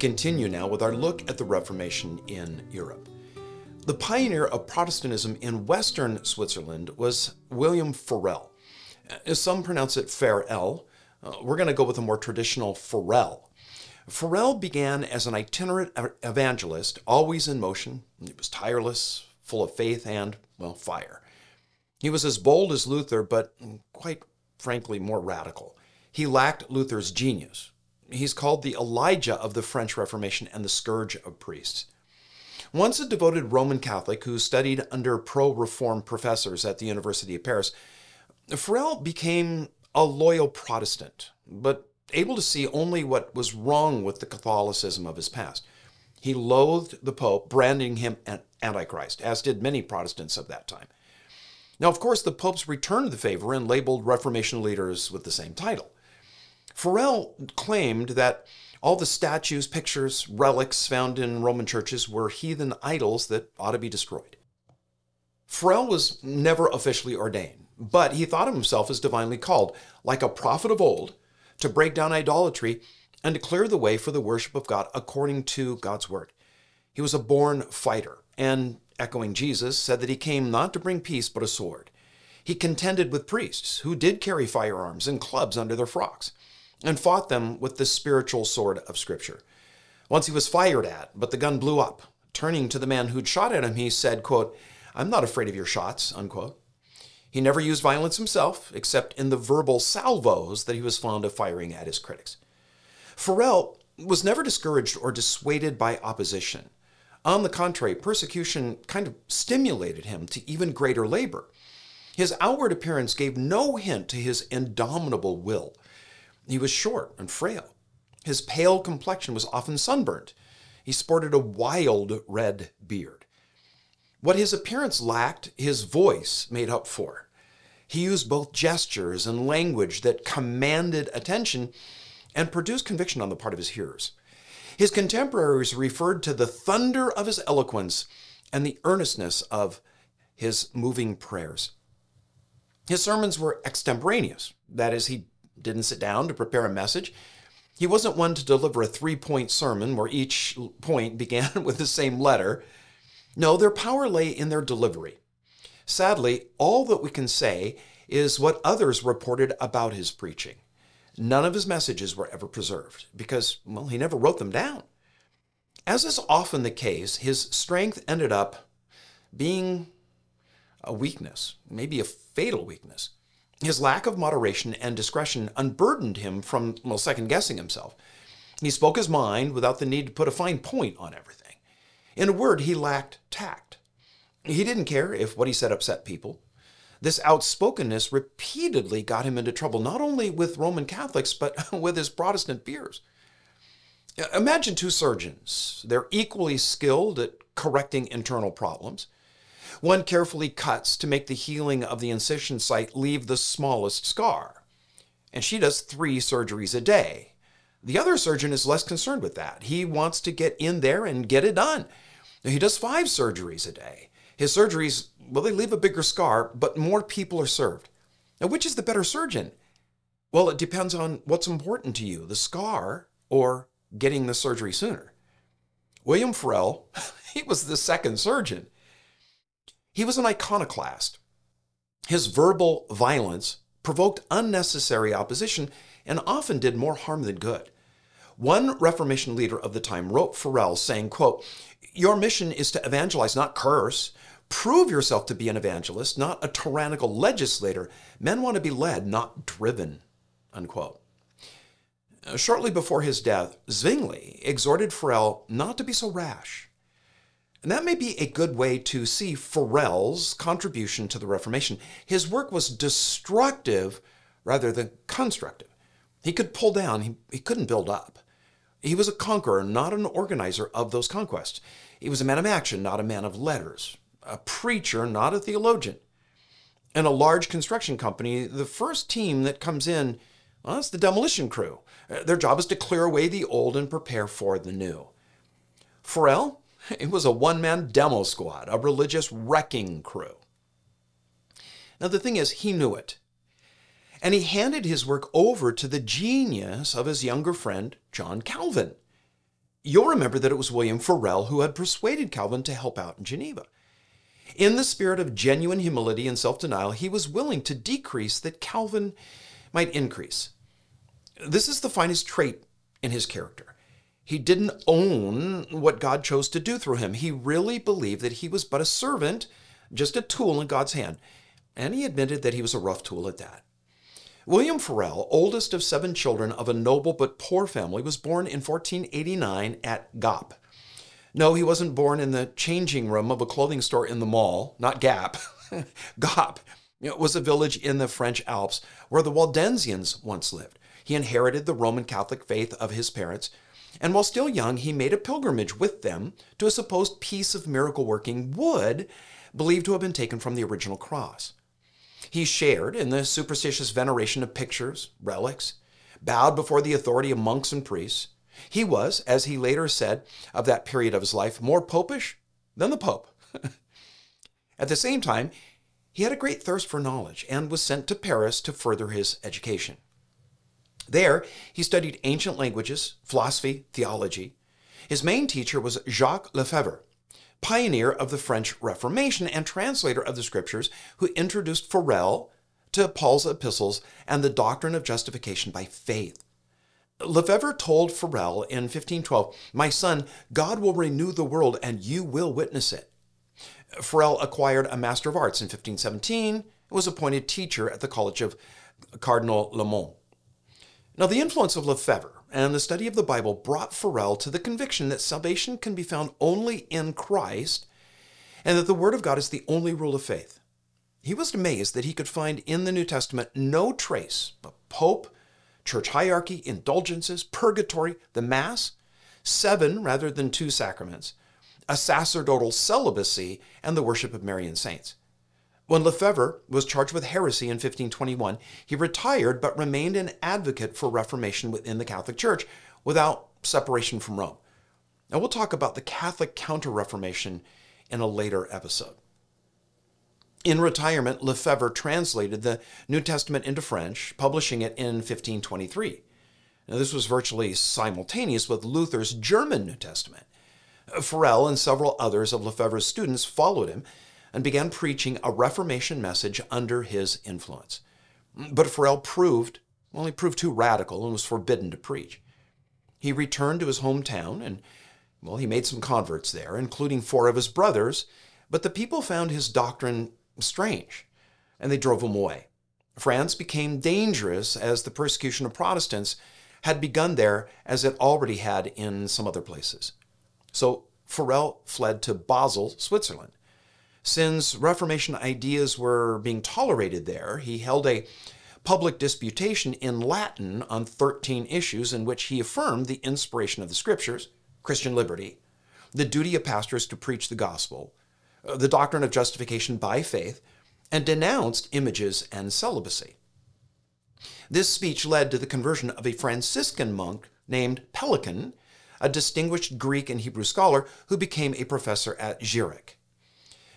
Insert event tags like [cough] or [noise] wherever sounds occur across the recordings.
continue now with our look at the Reformation in Europe. The pioneer of Protestantism in Western Switzerland was William Farel. As some pronounce it Farel, uh, we're going to go with a more traditional Farel. Farel began as an itinerant evangelist, always in motion. He was tireless, full of faith, and, well, fire. He was as bold as Luther, but quite frankly more radical. He lacked Luther's genius, He's called the Elijah of the French Reformation and the scourge of priests. Once a devoted Roman Catholic who studied under pro reform professors at the University of Paris, Farel became a loyal Protestant, but able to see only what was wrong with the Catholicism of his past. He loathed the Pope, branding him an Antichrist, as did many Protestants of that time. Now, of course, the popes returned the favor and labeled Reformation leaders with the same title. Farel claimed that all the statues, pictures, relics found in Roman churches were heathen idols that ought to be destroyed. Farel was never officially ordained, but he thought of himself as divinely called, like a prophet of old, to break down idolatry and to clear the way for the worship of God according to God's word. He was a born fighter, and echoing Jesus, said that he came not to bring peace but a sword. He contended with priests who did carry firearms and clubs under their frocks and fought them with the spiritual sword of Scripture. Once he was fired at, but the gun blew up. Turning to the man who'd shot at him, he said, quote, I'm not afraid of your shots, unquote. He never used violence himself, except in the verbal salvos that he was fond of firing at his critics. Farel was never discouraged or dissuaded by opposition. On the contrary, persecution kind of stimulated him to even greater labor. His outward appearance gave no hint to his indomitable will. He was short and frail. His pale complexion was often sunburnt. He sported a wild red beard. What his appearance lacked, his voice made up for. He used both gestures and language that commanded attention and produced conviction on the part of his hearers. His contemporaries referred to the thunder of his eloquence and the earnestness of his moving prayers. His sermons were extemporaneous, that is, he didn't sit down to prepare a message. He wasn't one to deliver a three point sermon where each point began [laughs] with the same letter. No, their power lay in their delivery. Sadly, all that we can say is what others reported about his preaching. None of his messages were ever preserved because, well, he never wrote them down. As is often the case, his strength ended up being a weakness, maybe a fatal weakness. His lack of moderation and discretion unburdened him from, well, second guessing himself. He spoke his mind without the need to put a fine point on everything. In a word, he lacked tact. He didn't care if what he said upset people. This outspokenness repeatedly got him into trouble, not only with Roman Catholics, but [laughs] with his Protestant peers. Imagine two surgeons. They're equally skilled at correcting internal problems. One carefully cuts to make the healing of the incision site leave the smallest scar. And she does three surgeries a day. The other surgeon is less concerned with that. He wants to get in there and get it done. He does five surgeries a day. His surgeries, well, they leave a bigger scar, but more people are served. Now, which is the better surgeon? Well, it depends on what's important to you the scar or getting the surgery sooner. William Farel, [laughs] he was the second surgeon. He was an iconoclast. His verbal violence provoked unnecessary opposition and often did more harm than good. One Reformation leader of the time wrote Farel saying, quote, Your mission is to evangelize, not curse. Prove yourself to be an evangelist, not a tyrannical legislator. Men want to be led, not driven. Unquote. Shortly before his death, Zwingli exhorted Farel not to be so rash. And that may be a good way to see Farel's contribution to the Reformation. His work was destructive rather than constructive. He could pull down, he, he couldn't build up. He was a conqueror, not an organizer of those conquests. He was a man of action, not a man of letters, a preacher, not a theologian. In a large construction company, the first team that comes in, well, it's the demolition crew. Their job is to clear away the old and prepare for the new. Farel, [laughs] it was a one man demo squad, a religious wrecking crew. Now, the thing is, he knew it. And he handed his work over to the genius of his younger friend, John Calvin. You'll remember that it was William Farel who had persuaded Calvin to help out in Geneva. In the spirit of genuine humility and self denial, he was willing to decrease that Calvin might increase. This is the finest trait in his character. He didn't own what God chose to do through him. He really believed that he was but a servant, just a tool in God's hand. And he admitted that he was a rough tool at that. William Farel, oldest of seven children of a noble but poor family, was born in 1489 at Gap. No, he wasn't born in the changing room of a clothing store in the mall, not Gap. [laughs] Gap it was a village in the French Alps where the Waldensians once lived. He inherited the Roman Catholic faith of his parents, and while still young, he made a pilgrimage with them to a supposed piece of miracle working wood believed to have been taken from the original cross. He shared in the superstitious veneration of pictures, relics, bowed before the authority of monks and priests. He was, as he later said of that period of his life, more popish than the Pope. [laughs] At the same time, he had a great thirst for knowledge and was sent to Paris to further his education. There, he studied ancient languages, philosophy, theology. His main teacher was Jacques Lefebvre, pioneer of the French Reformation and translator of the scriptures, who introduced Farel to Paul's epistles and the doctrine of justification by faith. Lefebvre told Farel in 1512, My son, God will renew the world and you will witness it. Farel acquired a Master of Arts in 1517 and was appointed teacher at the College of Cardinal Lamont. Now, the influence of Lefebvre and the study of the Bible brought Farel to the conviction that salvation can be found only in Christ and that the Word of God is the only rule of faith. He was amazed that he could find in the New Testament no trace of Pope, church hierarchy, indulgences, purgatory, the Mass, seven rather than two sacraments, a sacerdotal celibacy, and the worship of Mary and saints. When Lefebvre was charged with heresy in 1521, he retired but remained an advocate for Reformation within the Catholic Church without separation from Rome. Now, we'll talk about the Catholic Counter Reformation in a later episode. In retirement, Lefebvre translated the New Testament into French, publishing it in 1523. Now, this was virtually simultaneous with Luther's German New Testament. Farel and several others of Lefebvre's students followed him and began preaching a Reformation message under his influence. But Farel proved, well, he proved too radical and was forbidden to preach. He returned to his hometown and, well, he made some converts there, including four of his brothers, but the people found his doctrine strange and they drove him away. France became dangerous as the persecution of Protestants had begun there as it already had in some other places. So Farel fled to Basel, Switzerland. Since Reformation ideas were being tolerated there, he held a public disputation in Latin on 13 issues in which he affirmed the inspiration of the scriptures, Christian liberty, the duty of pastors to preach the gospel, uh, the doctrine of justification by faith, and denounced images and celibacy. This speech led to the conversion of a Franciscan monk named Pelican, a distinguished Greek and Hebrew scholar who became a professor at Zurich.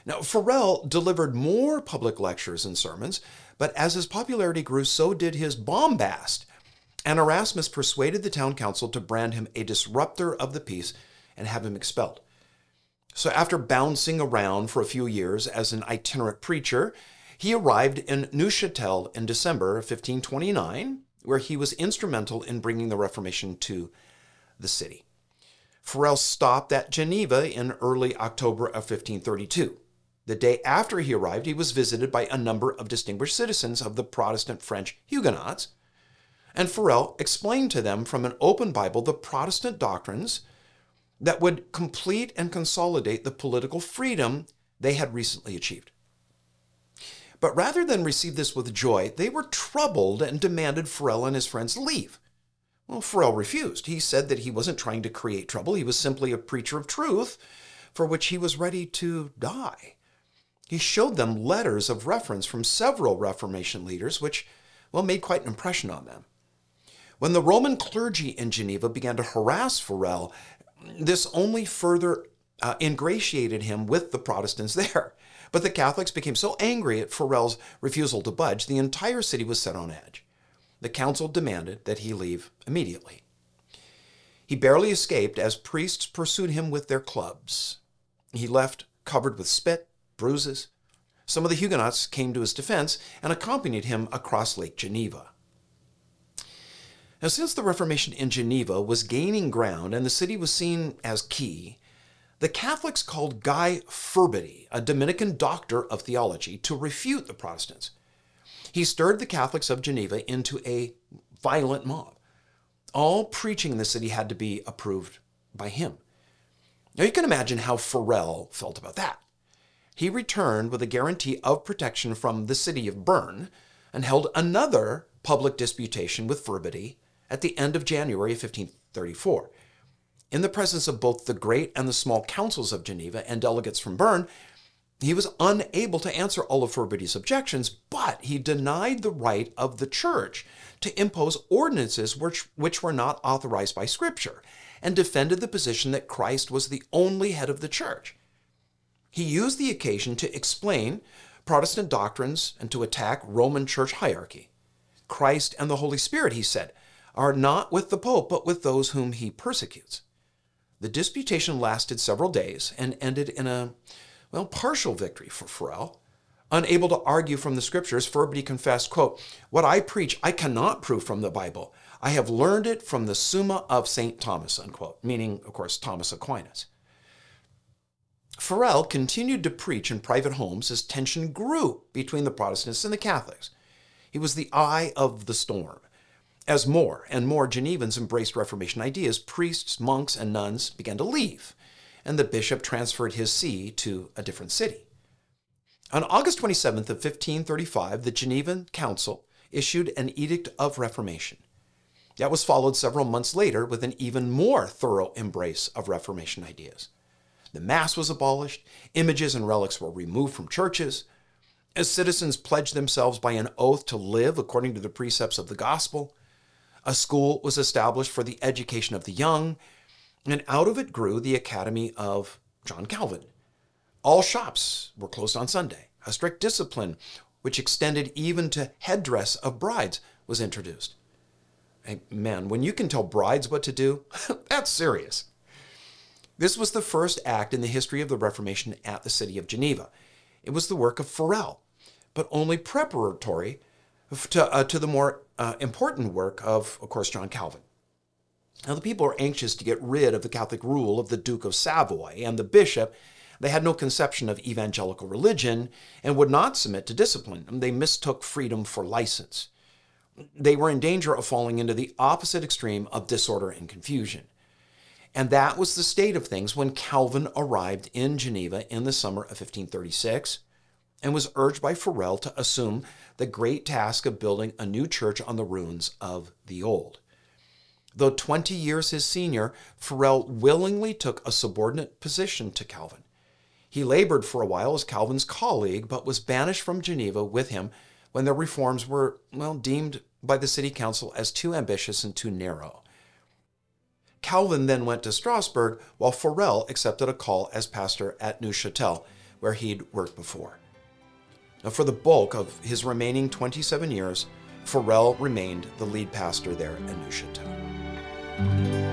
Now, Farel delivered more public lectures and sermons, but as his popularity grew, so did his bombast. And Erasmus persuaded the town council to brand him a disruptor of the peace and have him expelled. So, after bouncing around for a few years as an itinerant preacher, he arrived in Neuchâtel in December 1529, where he was instrumental in bringing the Reformation to the city. Farel stopped at Geneva in early October of 1532. The day after he arrived, he was visited by a number of distinguished citizens of the Protestant French Huguenots, and Farel explained to them from an open Bible the Protestant doctrines that would complete and consolidate the political freedom they had recently achieved. But rather than receive this with joy, they were troubled and demanded Farel and his friends leave. Well, refused. He said that he wasn't trying to create trouble, he was simply a preacher of truth for which he was ready to die. He showed them letters of reference from several Reformation leaders, which, well, made quite an impression on them. When the Roman clergy in Geneva began to harass Farel, this only further uh, ingratiated him with the Protestants [laughs] there. But the Catholics became so angry at Farel's refusal to budge, the entire city was set on edge. The council demanded that he leave immediately. He barely escaped as priests pursued him with their clubs. He left covered with spit, bruises. Some of the Huguenots came to his defense and accompanied him across Lake Geneva. Now, since the Reformation in Geneva was gaining ground and the city was seen as key, the Catholics called Guy Furbity, a Dominican doctor of theology, to refute the Protestants. He stirred the Catholics of Geneva into a violent mob. All preaching in the city had to be approved by him. Now you can imagine how Farel felt about that. He returned with a guarantee of protection from the city of Bern and held another public disputation with Furbity at the end of January of 1534. In the presence of both the great and the small councils of Geneva and delegates from Bern, he was unable to answer all of Furbity's objections, but he denied the right of the church to impose ordinances which, which were not authorized by Scripture and defended the position that Christ was the only head of the church. He used the occasion to explain Protestant doctrines and to attack Roman church hierarchy. Christ and the Holy Spirit, he said, are not with the Pope, but with those whom he persecutes. The disputation lasted several days and ended in a, well, partial victory for Farel. Unable to argue from the scriptures, Furbity confessed, quote, What I preach, I cannot prove from the Bible. I have learned it from the Summa of St. Thomas, unquote, meaning, of course, Thomas Aquinas. Farel continued to preach in private homes as tension grew between the Protestants and the Catholics. He was the eye of the storm. As more and more Genevans embraced Reformation ideas, priests, monks, and nuns began to leave, and the bishop transferred his see to a different city. On August 27th of 1535, the Genevan Council issued an Edict of Reformation. That was followed several months later with an even more thorough embrace of Reformation ideas. The Mass was abolished, images and relics were removed from churches, as citizens pledged themselves by an oath to live according to the precepts of the gospel, a school was established for the education of the young, and out of it grew the Academy of John Calvin. All shops were closed on Sunday. A strict discipline, which extended even to headdress of brides, was introduced. Hey, man, when you can tell brides what to do, [laughs] that's serious. This was the first act in the history of the Reformation at the city of Geneva. It was the work of Farel, but only preparatory to, uh, to the more uh, important work of, of course, John Calvin. Now, the people were anxious to get rid of the Catholic rule of the Duke of Savoy and the bishop. They had no conception of evangelical religion and would not submit to discipline. They mistook freedom for license. They were in danger of falling into the opposite extreme of disorder and confusion. And that was the state of things when Calvin arrived in Geneva in the summer of 1536 and was urged by Farel to assume the great task of building a new church on the ruins of the old. Though 20 years his senior, Farel willingly took a subordinate position to Calvin. He labored for a while as Calvin's colleague, but was banished from Geneva with him when their reforms were, well, deemed by the city council as too ambitious and too narrow. Calvin then went to Strasbourg, while Farel accepted a call as pastor at Neuchâtel, where he'd worked before. Now, for the bulk of his remaining 27 years, Farel remained the lead pastor there at Neuchâtel.